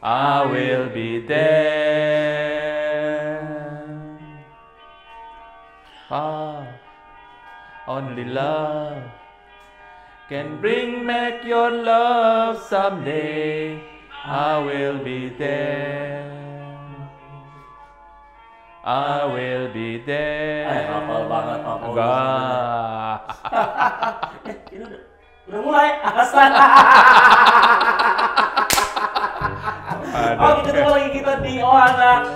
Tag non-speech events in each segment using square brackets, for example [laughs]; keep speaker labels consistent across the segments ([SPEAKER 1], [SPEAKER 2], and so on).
[SPEAKER 1] I will be there. Ah, only love can bring back your love someday. I will be there. I will be there.
[SPEAKER 2] Eh, hafal banget, Pak Paulus.
[SPEAKER 1] Enggak.
[SPEAKER 2] Eh, ini udah, udah mulai. Asal. Oke, ketemu lagi kita di Ohana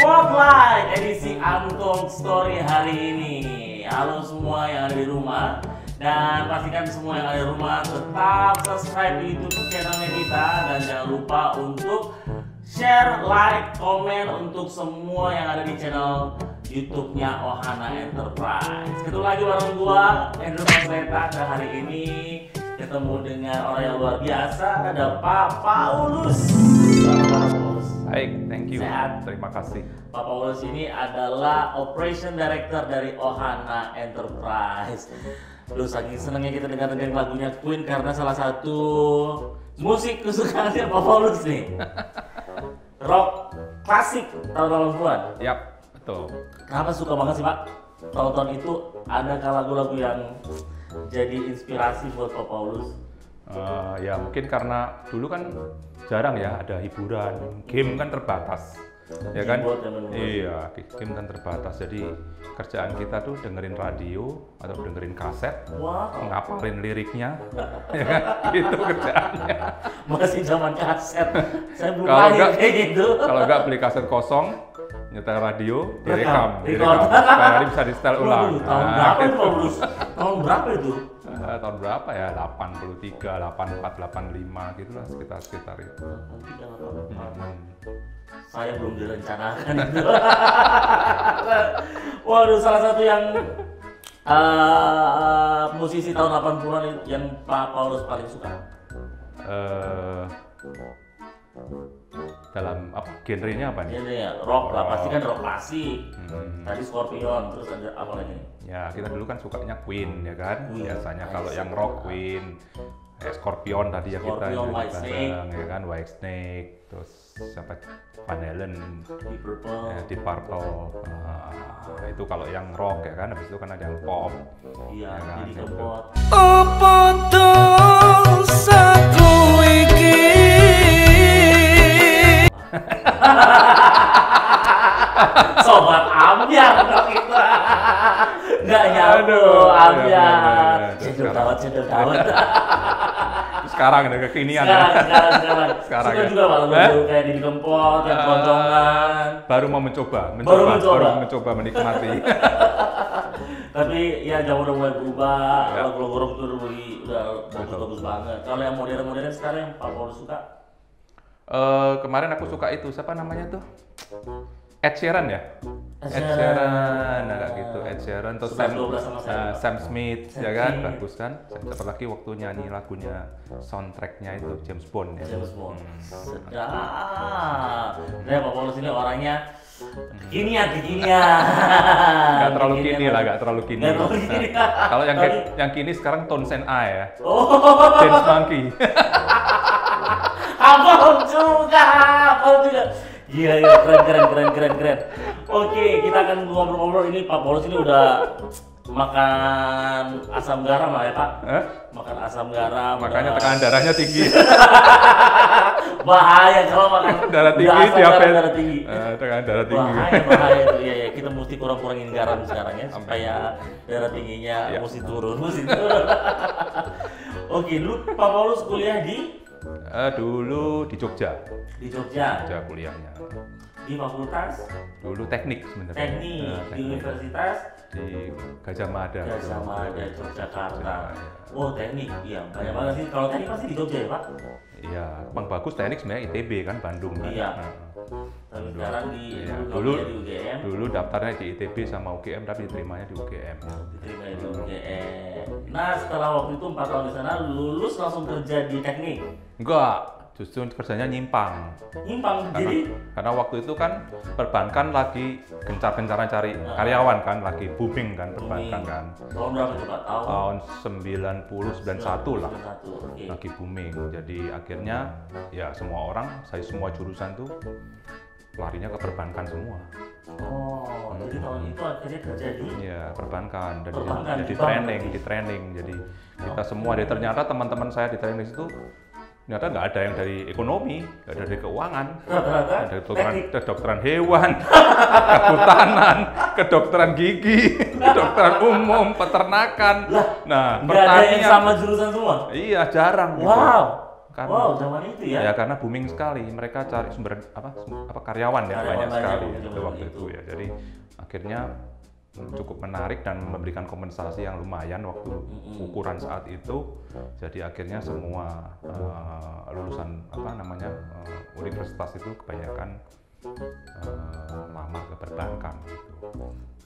[SPEAKER 2] Spotlight edisi Untold Story hari ini. Halo semua yang ada di rumah dan pastikan semua yang ada di rumah tetap subscribe di YouTube channelnya kita dan jangan lupa untuk share, like, komen untuk semua yang ada di channel YouTube-nya Ohana Enterprise. Ketemu lagi bareng gua Andrew Maseta dan hari ini ketemu dengan orang yang luar biasa ada Pak Paulus.
[SPEAKER 1] Baik, thank you.
[SPEAKER 2] Sehat.
[SPEAKER 1] Terima kasih.
[SPEAKER 2] Pak Paulus ini adalah Operation Director dari Ohana Enterprise. Lu saking senengnya kita dengar dengerin lagunya Queen karena salah satu musik kesukaannya Pak Paulus nih. [laughs] Rock klasik tahun 80-an.
[SPEAKER 1] Yap, betul.
[SPEAKER 2] Kenapa suka banget sih Pak? Tahun-tahun itu ada lagu-lagu yang jadi inspirasi buat Pak Paulus.
[SPEAKER 1] Eh, ya mungkin karena dulu kan jarang ya ada hiburan, game kan terbatas, ya kan? Iya, game kan terbatas. Jadi kerjaan kita tuh dengerin radio atau dengerin kaset,
[SPEAKER 2] Wah,
[SPEAKER 1] ngapalin liriknya, [laughs] ya kan? Gitu kerjaannya.
[SPEAKER 2] masih zaman kaset. Saya belum
[SPEAKER 1] Kalau
[SPEAKER 2] lahir
[SPEAKER 1] enggak-
[SPEAKER 2] kayak gitu.
[SPEAKER 1] Kalau nggak beli kaset kosong, nyetel radio, direkam,
[SPEAKER 2] Rekam,
[SPEAKER 1] direkam. Supaya nanti bisa di setel ulang.
[SPEAKER 2] Tahun
[SPEAKER 1] Nah,
[SPEAKER 2] berapa itu? Tahun berapa itu?
[SPEAKER 1] Eh, tahun berapa ya? 83, 84, 85 gitu lah sekitar-sekitar itu. Hmm.
[SPEAKER 2] Saya belum direncanakan itu. [laughs] Waduh, salah satu yang eh, musisi tahun 80-an itu yang Pak Paulus paling suka.
[SPEAKER 1] eh dalam apa genrenya apa nih?
[SPEAKER 2] Ini ya, rock lah, pasti kan rock klasik.
[SPEAKER 1] Hmm.
[SPEAKER 2] Tadi Scorpion, terus ada apa lagi?
[SPEAKER 1] Ya kita dulu kan sukanya Queen ya kan.
[SPEAKER 2] Queen.
[SPEAKER 1] Biasanya
[SPEAKER 2] Nice.
[SPEAKER 1] kalau yang rock Queen, eh, Scorpion tadi ya kita
[SPEAKER 2] Scorpion,
[SPEAKER 1] yang
[SPEAKER 2] White Snake.
[SPEAKER 1] bareng, ya kan White Snake, terus siapa Van Halen,
[SPEAKER 2] Di Purple.
[SPEAKER 1] eh, Deep Purple. Nah, itu kalau yang rock ya kan. Habis itu kan ada yang pop.
[SPEAKER 2] Iya,
[SPEAKER 1] Ya kan,
[SPEAKER 2] jadi
[SPEAKER 1] gitu.
[SPEAKER 2] kebot.
[SPEAKER 3] Apa dosaku iki [laughs]
[SPEAKER 2] Sobat ambiar dong
[SPEAKER 1] Aduh.
[SPEAKER 2] Cendol
[SPEAKER 1] Sekarang.
[SPEAKER 2] dawet, cendol dawet. [laughs]
[SPEAKER 1] Sekarang ada kekinian ya.
[SPEAKER 2] Sekarang, sekarang, sekarang.
[SPEAKER 1] Sekarang
[SPEAKER 2] Suka
[SPEAKER 1] ya.
[SPEAKER 2] juga malah
[SPEAKER 1] Eh?
[SPEAKER 2] kayak di Kempot, yang
[SPEAKER 1] Eh,
[SPEAKER 2] Keroncongan.
[SPEAKER 1] baru mau mencoba,
[SPEAKER 2] Baru
[SPEAKER 1] mencoba,
[SPEAKER 2] mencoba.
[SPEAKER 1] baru mencoba menikmati. [laughs]
[SPEAKER 2] Tapi ya jauh udah mulai berubah,
[SPEAKER 1] Ya.
[SPEAKER 2] lagu-lagu rock itu udah bagus-bagus banget. Kalau yang modern-modern sekarang yang Pak Paulus suka,
[SPEAKER 1] Eh, kemarin aku suka itu siapa namanya tuh? Ed Sheeran ya?
[SPEAKER 2] Ed Sheeran.
[SPEAKER 1] Nah, kayak gitu. Ed Sheeran terus Sam,
[SPEAKER 2] 11-12 sama saya.
[SPEAKER 1] eh, Sam Smith,
[SPEAKER 2] Sam
[SPEAKER 1] ya kan? Bagus kan? Siapa lagi waktu nyanyi lagunya soundtracknya itu James Bond ya.
[SPEAKER 2] James Bond.
[SPEAKER 1] Hmm.
[SPEAKER 2] Sedap. Nah, Pak Paulus ini orangnya kekinian, kekinian.
[SPEAKER 1] Gak terlalu
[SPEAKER 2] Kekinian
[SPEAKER 1] kini lah, gak terlalu kini.
[SPEAKER 2] Nggak terlalu kini.
[SPEAKER 1] Nah, kalau yang
[SPEAKER 2] Tapi-
[SPEAKER 1] yang kini sekarang Tones and I ya.
[SPEAKER 2] Oh,
[SPEAKER 1] James Monkey. [laughs]
[SPEAKER 2] apa juga, apa juga. Iya, iya, keren, keren, keren, keren, keren. Oke, kita akan ngobrol-ngobrol ini Pak Paulus ini udah makan asam garam lah ya Pak.
[SPEAKER 1] Eh?
[SPEAKER 2] Makan asam garam.
[SPEAKER 1] Makanya
[SPEAKER 2] udah-
[SPEAKER 1] tekanan darahnya tinggi. [laughs]
[SPEAKER 2] bahaya kalau makan
[SPEAKER 1] darah tinggi,
[SPEAKER 2] garam,
[SPEAKER 1] diabetes.
[SPEAKER 2] darah tinggi.
[SPEAKER 1] Eh, tekanan darah tinggi.
[SPEAKER 2] Bahaya, bahaya tuh. Iya, iya. Kita [laughs] mesti kurang-kurangin garam sekarang ya supaya darah tingginya
[SPEAKER 1] Iya.
[SPEAKER 2] mesti turun, mesti turun. [laughs] Oke, dulu Pak Paulus kuliah di
[SPEAKER 1] Eh, dulu di Jogja,
[SPEAKER 2] di Jogja,
[SPEAKER 1] Jogja kuliahnya.
[SPEAKER 2] di fakultas
[SPEAKER 1] Dulu teknik sebenarnya.
[SPEAKER 2] teknik di
[SPEAKER 1] teknik.
[SPEAKER 2] Universitas
[SPEAKER 1] di Gajah Mada.
[SPEAKER 2] Gajah Mada Yogyakarta.
[SPEAKER 1] Iya.
[SPEAKER 2] Oh teknik, iya banyak banget sih. Kalau teknik pasti di Jogja ya Pak.
[SPEAKER 1] Iya, Bang Bagus teknik sebenarnya ITB kan Bandung kan.
[SPEAKER 2] Iya.
[SPEAKER 1] Nah,
[SPEAKER 2] Tapi sekarang di
[SPEAKER 1] Iya,
[SPEAKER 2] dulu di UGM,
[SPEAKER 1] dulu daftarnya di ITB sama UGM tapi diterimanya di UGM.
[SPEAKER 2] diterima di UGM. Nah setelah waktu itu 4 tahun di sana lulus langsung kerja di teknik.
[SPEAKER 1] Enggak, justru kerjanya nyimpang.
[SPEAKER 2] Nyimpang
[SPEAKER 1] Karena,
[SPEAKER 2] jadi
[SPEAKER 1] karena waktu itu kan perbankan lagi gencar-gencarnya cari karyawan kan, lagi booming kan perbankan kan.
[SPEAKER 2] tahun berapa coba tahun?
[SPEAKER 1] Tahun 90 91 lah.
[SPEAKER 2] 91, Oke.
[SPEAKER 1] lagi booming. Jadi akhirnya ya semua orang, saya semua jurusan tuh larinya ke perbankan semua.
[SPEAKER 2] Oh, jadi tahun itu akhirnya kerja di
[SPEAKER 1] Ya perbankan dan
[SPEAKER 2] Perbankan,
[SPEAKER 1] jadi
[SPEAKER 2] di bank
[SPEAKER 1] training, di training. Jadi kita semua, jadi ternyata teman-teman saya di training itu ternyata nggak ada yang dari ekonomi, nggak ada dari keuangan, [laughs] ada kedokteran, kedokteran hewan, [laughs] kehutanan, kedokteran gigi, [laughs] kedokteran umum, peternakan. Nah,
[SPEAKER 2] Nggak ada yang
[SPEAKER 1] pertanian.
[SPEAKER 2] sama jurusan semua.
[SPEAKER 1] Iya jarang. gitu.
[SPEAKER 2] Wow.
[SPEAKER 1] Karena-
[SPEAKER 2] wow, zaman itu ya.
[SPEAKER 1] Ya karena booming sekali, mereka cari sumber apa apa karyawan ya
[SPEAKER 2] Karyawan
[SPEAKER 1] banyak
[SPEAKER 2] banyak
[SPEAKER 1] sekali
[SPEAKER 2] waktu
[SPEAKER 1] itu waktu
[SPEAKER 2] itu.
[SPEAKER 1] itu ya. Jadi akhirnya mm, cukup menarik dan memberikan kompensasi yang lumayan waktu ukuran saat itu. Jadi akhirnya semua eh, lulusan apa namanya eh, universitas itu kebanyakan eh, lamar ke perbankan gitu.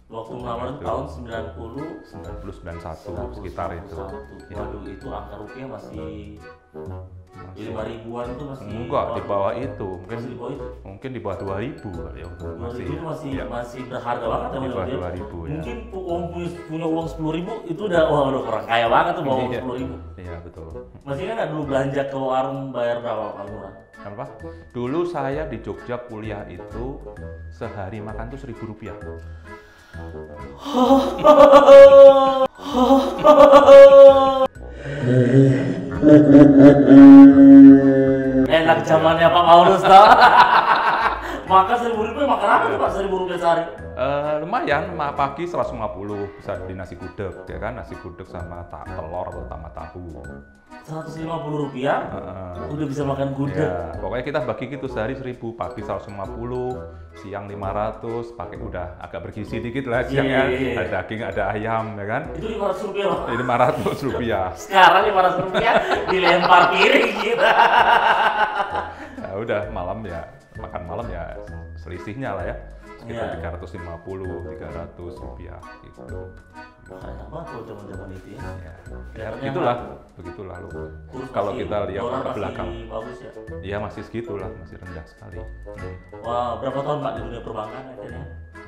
[SPEAKER 2] Waktu melamar itu tahun 90
[SPEAKER 1] 90 91 sekitar itu. Ya.
[SPEAKER 2] Waduh, itu angka rupiah masih lima ribuan itu masih
[SPEAKER 1] Enggak di bawah itu, mungkin
[SPEAKER 2] masih di bawah itu.
[SPEAKER 1] mungkin di bawah 2000 kali ya
[SPEAKER 2] Dua
[SPEAKER 1] masih.
[SPEAKER 2] ribu itu masih
[SPEAKER 1] ya.
[SPEAKER 2] masih berharga banget
[SPEAKER 1] Di
[SPEAKER 2] teman
[SPEAKER 1] bawah
[SPEAKER 2] teman
[SPEAKER 1] 2000 ya.
[SPEAKER 2] Mungkin uang punya, punya uang sepuluh ribu itu udah wah udah orang kaya banget tuh bawa uang
[SPEAKER 1] Iya.
[SPEAKER 2] sepuluh ribu.
[SPEAKER 1] Iya betul.
[SPEAKER 2] Masih kan dulu belanja ke warung bayar berapa Lurah?
[SPEAKER 1] Apa? Dulu saya di Jogja kuliah itu sehari makan tuh seribu rupiah. [laughs]
[SPEAKER 2] Enak zamannya Pak Paulus tau. [laughs] Makan seribu rupiah makan apa tuh Pak seribu rupiah sehari?
[SPEAKER 1] Eh, lumayan, ma- pagi 150 bisa di nasi gudeg, ya kan nasi gudeg sama ta- telur atau sama tahu.
[SPEAKER 2] 150 rupiah
[SPEAKER 1] Heeh.
[SPEAKER 2] udah bisa makan gudeg.
[SPEAKER 1] Ya, pokoknya kita bagi gitu sehari 1000, pagi 150, siang 500, pakai udah agak bergizi dikit lah siang
[SPEAKER 2] Iya,
[SPEAKER 1] kan.
[SPEAKER 2] iya, iya.
[SPEAKER 1] Ada daging, ada ayam, ya kan.
[SPEAKER 2] Itu 500 rupiah Pak.
[SPEAKER 1] Ini 500 rupiah.
[SPEAKER 2] Sekarang 500 rupiah dilempar piring gitu.
[SPEAKER 1] Ya udah malam ya makan malam ya selisihnya lah ya sekitar
[SPEAKER 2] Iya.
[SPEAKER 1] 350 300 rupiah gitu
[SPEAKER 2] enak banget kalau zaman-zaman itu ya.
[SPEAKER 1] ya, ya
[SPEAKER 2] Kelihatannya
[SPEAKER 1] begitulah begitulah
[SPEAKER 2] Kurus
[SPEAKER 1] kalau kita lihat ke belakang
[SPEAKER 2] bagus ya.
[SPEAKER 1] ya masih segitulah masih rendah sekali Hmm.
[SPEAKER 2] Wah, berapa tahun Pak di dunia perbankan akhirnya?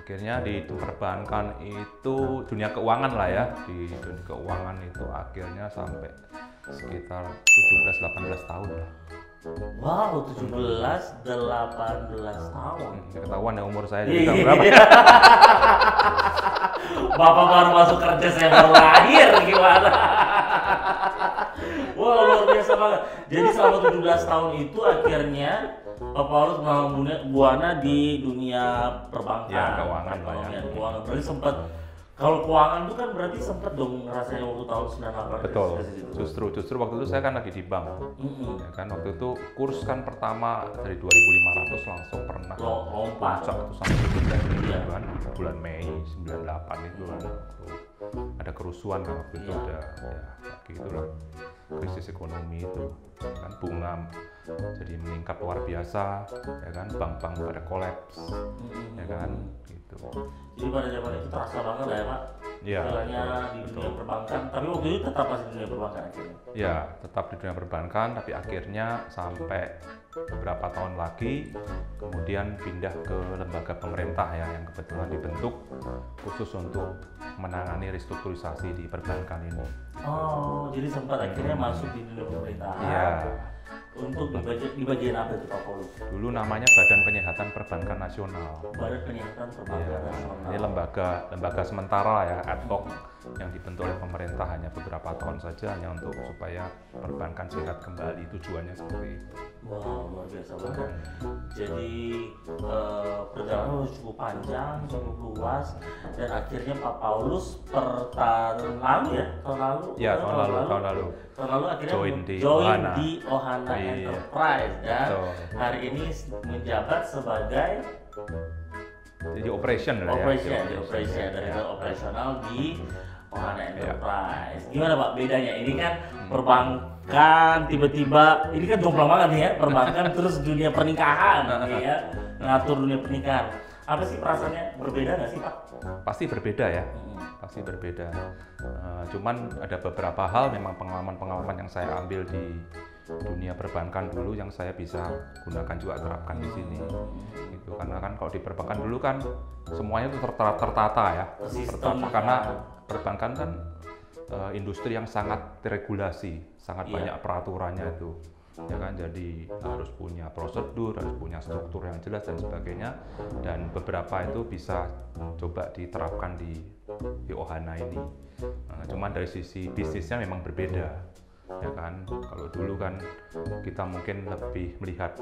[SPEAKER 1] akhirnya di perbankan itu dunia keuangan lah ya di dunia keuangan itu akhirnya sampai sekitar 17-18 tahun lah
[SPEAKER 2] Wow, 17, 18 tahun.
[SPEAKER 1] Hmm, ketahuan ya umur saya
[SPEAKER 2] Iya.
[SPEAKER 1] jadi tahun berapa [laughs]
[SPEAKER 2] Bapak baru masuk kerja, saya baru lahir gimana? Wah luar biasa banget. Jadi selama 17 tahun itu akhirnya Bapak harus membangun buana di dunia perbankan.
[SPEAKER 1] Ya, keuangan lah ya.
[SPEAKER 2] Keuangan. Berarti sempat kalau keuangan itu kan berarti sempat dong ngerasain waktu tahun 98
[SPEAKER 1] betul
[SPEAKER 2] gitu.
[SPEAKER 1] justru justru waktu itu saya kan lagi di bank
[SPEAKER 2] Mm-mm.
[SPEAKER 1] ya kan waktu itu kurs kan pertama dari 2500 langsung pernah
[SPEAKER 2] Lo- lompat.
[SPEAKER 1] puncak itu sampai
[SPEAKER 2] Iya.
[SPEAKER 1] kan bulan Mei 98 itu kan ada kerusuhan kan waktu itu
[SPEAKER 2] Iya.
[SPEAKER 1] ada ya kayak gitulah krisis ekonomi itu kan bunga jadi meningkat luar biasa ya kan bank-bank pada kolaps ya kan gitu
[SPEAKER 2] Jadi pada zaman itu terasa banget lah ya Pak.
[SPEAKER 1] Iya,
[SPEAKER 2] Istilahnya
[SPEAKER 1] betul,
[SPEAKER 2] di dunia
[SPEAKER 1] betul.
[SPEAKER 2] perbankan. Tapi waktu itu tetap masih di dunia perbankan akhirnya.
[SPEAKER 1] Ya, tetap di dunia perbankan, tapi akhirnya sampai beberapa tahun lagi, kemudian pindah ke lembaga pemerintah ya, yang kebetulan dibentuk khusus untuk menangani restrukturisasi di perbankan ini.
[SPEAKER 2] Oh, jadi sempat akhirnya masuk di dunia pemerintahan.
[SPEAKER 1] Iya.
[SPEAKER 2] Untuk di bagian, di bagian apa itu Pak Paulus?
[SPEAKER 1] Dulu namanya Badan Penyihatan Perbankan Nasional.
[SPEAKER 2] Badan Penyihatan
[SPEAKER 1] Ya,
[SPEAKER 2] Perbankan Nasional.
[SPEAKER 1] ini lembaga lembaga sementara ya ad hoc yang dibentuk oleh pemerintah hanya beberapa tahun saja hanya untuk supaya perbankan sehat kembali tujuannya seperti itu.
[SPEAKER 2] Wow, luar biasa banget. Jadi eh, perjalanan cukup panjang, cukup luas, dan akhirnya Pak Paulus per tahun lalu ya, tahun lalu.
[SPEAKER 1] Ya,
[SPEAKER 2] eh,
[SPEAKER 1] tahun lalu, tahun lalu.
[SPEAKER 2] Tahun lalu akhirnya
[SPEAKER 1] Join di
[SPEAKER 2] join
[SPEAKER 1] Ohana.
[SPEAKER 2] di Ohana
[SPEAKER 1] Iya.
[SPEAKER 2] Enterprise dan
[SPEAKER 1] Betul.
[SPEAKER 2] hari ini menjabat sebagai
[SPEAKER 1] Jadi operation lah ya.
[SPEAKER 2] operation,
[SPEAKER 1] Jadi
[SPEAKER 2] di operation,
[SPEAKER 1] ya.
[SPEAKER 2] dari operasional di Ohana
[SPEAKER 1] Iya.
[SPEAKER 2] Enterprise. Gimana Pak bedanya? Ini kan perbankan tiba-tiba ini kan jomplang banget nih ya perbankan terus dunia pernikahan ya ngatur dunia pernikahan. Apa sih perasaannya berbeda nggak sih Pak?
[SPEAKER 1] Pasti berbeda ya.
[SPEAKER 2] Mm.
[SPEAKER 1] Pasti berbeda. Eh, cuman ada beberapa hal memang pengalaman-pengalaman yang saya ambil di dunia perbankan dulu yang saya bisa gunakan juga terapkan di sini. Gitu karena kan kalau di perbankan dulu kan semuanya itu tertata, tertata ya. Tertata karena
[SPEAKER 2] ya.
[SPEAKER 1] perbankan kan eh, industri yang sangat teregulasi sangat
[SPEAKER 2] Iya.
[SPEAKER 1] banyak peraturannya itu. Ya kan jadi harus punya prosedur harus punya struktur yang jelas dan sebagainya. Dan beberapa itu bisa coba diterapkan di di Ohana ini. Nah, cuman dari sisi bisnisnya memang berbeda ya kan kalau dulu kan kita mungkin lebih melihat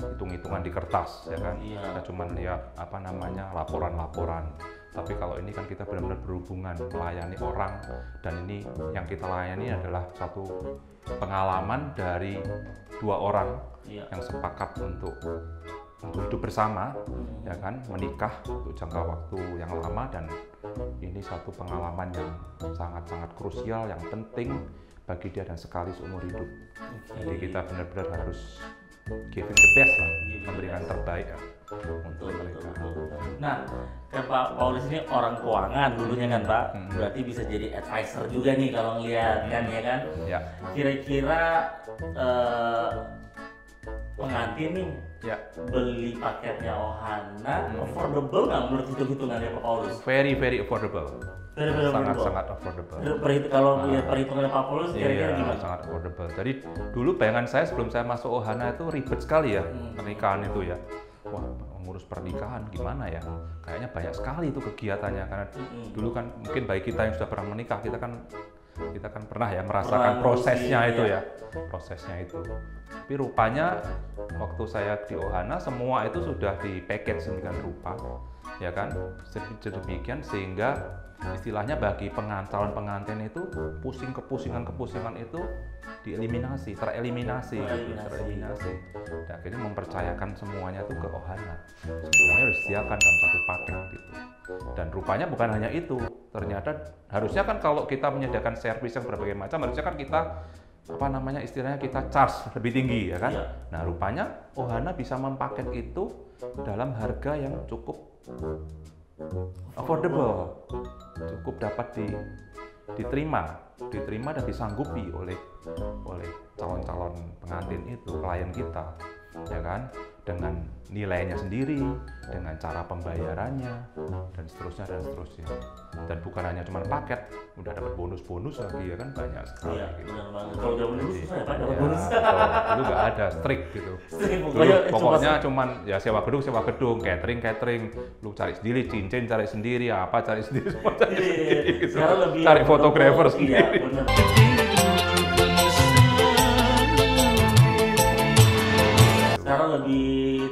[SPEAKER 1] hitung-hitungan di kertas ya kan
[SPEAKER 2] Iya.
[SPEAKER 1] kita cuma lihat apa namanya laporan-laporan tapi kalau ini kan kita benar-benar berhubungan melayani orang dan ini yang kita layani adalah satu pengalaman dari dua orang
[SPEAKER 2] Iya.
[SPEAKER 1] yang sepakat untuk untuk hidup bersama ya kan menikah untuk jangka waktu yang lama dan ini satu pengalaman yang sangat-sangat krusial yang penting bagi dia dan sekali seumur hidup jadi kita benar-benar harus giving the best lah
[SPEAKER 2] Giving the
[SPEAKER 1] memberikan terbaik ya untuk mereka.
[SPEAKER 2] Nah, kan Pak Paulus ini orang keuangan dulunya kan Pak,
[SPEAKER 1] Hmm.
[SPEAKER 2] berarti bisa jadi advisor juga nih kalau ngeliat kan ya kan.
[SPEAKER 1] ya
[SPEAKER 2] Kira-kira eh, pengantin nih
[SPEAKER 1] ya
[SPEAKER 2] beli paketnya Ohana
[SPEAKER 1] Hmm.
[SPEAKER 2] affordable nggak menurut hitung-hitungannya Pak Paulus?
[SPEAKER 1] very very affordable
[SPEAKER 2] Bener-bener
[SPEAKER 1] sangat
[SPEAKER 2] affordable.
[SPEAKER 1] sangat affordable
[SPEAKER 2] kalau lihat perhitungannya Pak Paulus kira-kira
[SPEAKER 1] Iya,
[SPEAKER 2] gimana?
[SPEAKER 1] sangat affordable. Jadi dulu bayangan saya sebelum saya masuk Ohana itu ribet sekali ya
[SPEAKER 2] Hmm.
[SPEAKER 1] pernikahan itu ya. Wah, mengurus pernikahan gimana ya? Kayaknya banyak sekali itu kegiatannya karena
[SPEAKER 2] Mm-mm.
[SPEAKER 1] dulu kan mungkin bagi kita yang sudah pernah menikah kita kan kita kan pernah ya
[SPEAKER 2] Pernah
[SPEAKER 1] merasakan prosesnya
[SPEAKER 2] ngurusin,
[SPEAKER 1] itu
[SPEAKER 2] iya.
[SPEAKER 1] ya. Prosesnya itu. Tapi rupanya waktu saya di Ohana semua itu sudah di package sedemikian rupa ya kan? Sedemikian sehingga istilahnya bagi pengantaran pengantin itu pusing kepusingan kepusingan itu dieliminasi tereliminasi gitu,
[SPEAKER 2] Tereliminasi.
[SPEAKER 1] dan akhirnya mempercayakan semuanya itu ke Ohana. Semuanya disediakan dalam satu paket gitu. Dan rupanya bukan hanya itu ternyata harusnya kan kalau kita menyediakan servis yang berbagai macam harusnya kan kita apa namanya istilahnya kita charge lebih tinggi ya kan?
[SPEAKER 2] Iya.
[SPEAKER 1] nah rupanya Ohana bisa mempaket itu dalam harga yang cukup affordable cukup dapat di, diterima. Diterima dan disanggupi oleh oleh calon-calon pengantin itu klien kita ya kan? Dengan nilainya sendiri dengan cara pembayarannya dan seterusnya dan seterusnya. Dan bukan hanya cuma paket udah dapat bonus-bonus lagi ya kan? Banyak sekali
[SPEAKER 2] Iya,
[SPEAKER 1] gitu.
[SPEAKER 2] Kalau zaman dulu susah ya Pak dapat
[SPEAKER 1] Ya,
[SPEAKER 2] bonus.
[SPEAKER 1] dulu nggak ada strict gitu.
[SPEAKER 2] Sering,
[SPEAKER 1] Dulu
[SPEAKER 2] pokoknya cuma
[SPEAKER 1] cuman ya sewa gedung sewa gedung catering catering. Lu cari sendiri cincin cari sendiri apa cari sendiri [laughs] semua cari
[SPEAKER 2] Iya,
[SPEAKER 1] sendiri gitu.
[SPEAKER 2] sekarang lebih
[SPEAKER 1] cari fotografer
[SPEAKER 2] Iya,
[SPEAKER 1] sendiri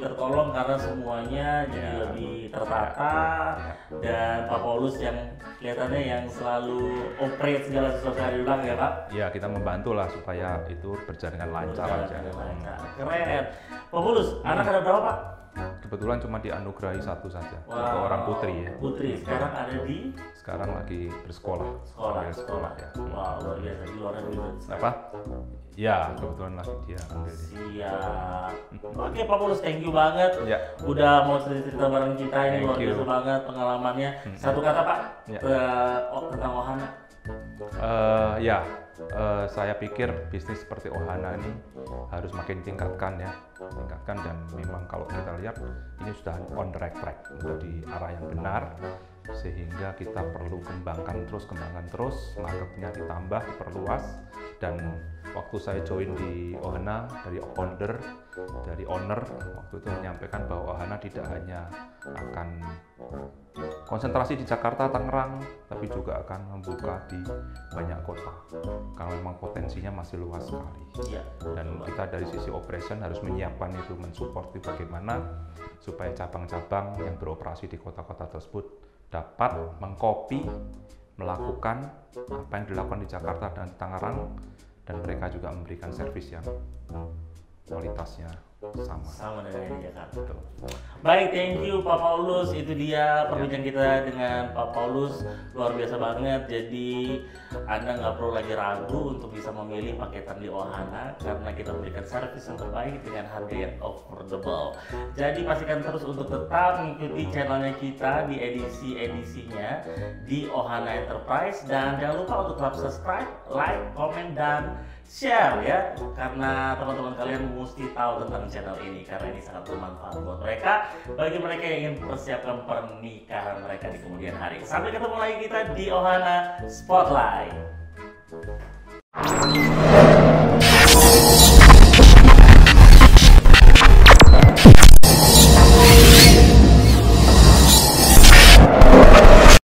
[SPEAKER 2] tertolong karena semuanya jadi
[SPEAKER 1] Ya.
[SPEAKER 2] lebih tertata
[SPEAKER 1] Ya.
[SPEAKER 2] dan Pak Paulus yang kelihatannya yang selalu operate segala sesuatu dari belakang ya Pak.
[SPEAKER 1] ya kita membantu lah supaya itu berjalan dengan lancar
[SPEAKER 2] Berjalan
[SPEAKER 1] aja
[SPEAKER 2] dengan lancar. Keren. Pak Paulus, anak ada berapa Pak?
[SPEAKER 1] kebetulan cuma dianugerahi satu saja
[SPEAKER 2] Wow.
[SPEAKER 1] satu orang putri ya
[SPEAKER 2] Putri sekarang ada di
[SPEAKER 1] sekarang lagi bersekolah
[SPEAKER 2] sekolah.
[SPEAKER 1] Sambil
[SPEAKER 2] Sekolah.
[SPEAKER 1] ya
[SPEAKER 2] Wow, luar biasa di luar negeri.
[SPEAKER 1] apa ya kebetulan lagi dia ambil di-
[SPEAKER 2] Siap. Oke Pak Paulus, thank you banget.
[SPEAKER 1] ya
[SPEAKER 2] Udah mau cerita-cerita bareng kita ini
[SPEAKER 1] Thank
[SPEAKER 2] luar biasa banget pengalamannya. Satu kata Pak
[SPEAKER 1] Ya.
[SPEAKER 2] oh, tentang Ohana.
[SPEAKER 1] Eh, ya, eh, saya pikir bisnis seperti Ohana ini harus makin tingkatkan ya, tingkatkan dan memang kalau kita lihat ini sudah on the right track, sudah di arah yang benar, sehingga kita perlu kembangkan terus, kembangkan terus, marketnya ditambah, diperluas, dan waktu saya join di Ohana dari founder, dari owner waktu itu menyampaikan bahwa Ohana tidak hanya akan konsentrasi di Jakarta, Tangerang, tapi juga akan membuka di banyak kota. Karena memang potensinya masih luas sekali.
[SPEAKER 2] Iya.
[SPEAKER 1] Dan kita dari sisi operation harus menyiapkan itu, mensupport itu bagaimana supaya cabang-cabang yang beroperasi di kota-kota tersebut dapat mengcopy, melakukan apa yang dilakukan di Jakarta dan Tangerang, dan mereka juga memberikan servis yang kualitasnya sama.
[SPEAKER 2] Sama dengan yang di Jakarta. Baik, thank you Pak Paulus. Itu dia perbincangan kita dengan Pak Paulus luar biasa banget. Jadi Anda nggak perlu lagi ragu untuk bisa memilih paketan di Ohana karena kita memberikan servis yang terbaik dengan harga yang affordable. Jadi pastikan terus untuk tetap mengikuti channelnya kita di edisi-edisinya di Ohana Enterprise dan jangan lupa untuk tetap subscribe, like, komen dan share ya karena teman-teman kalian mesti tahu tentang channel ini karena ini sangat bermanfaat buat mereka bagi mereka yang ingin persiapkan pernikahan mereka di kemudian hari. Sampai ketemu lagi kita di Ohana Spotlight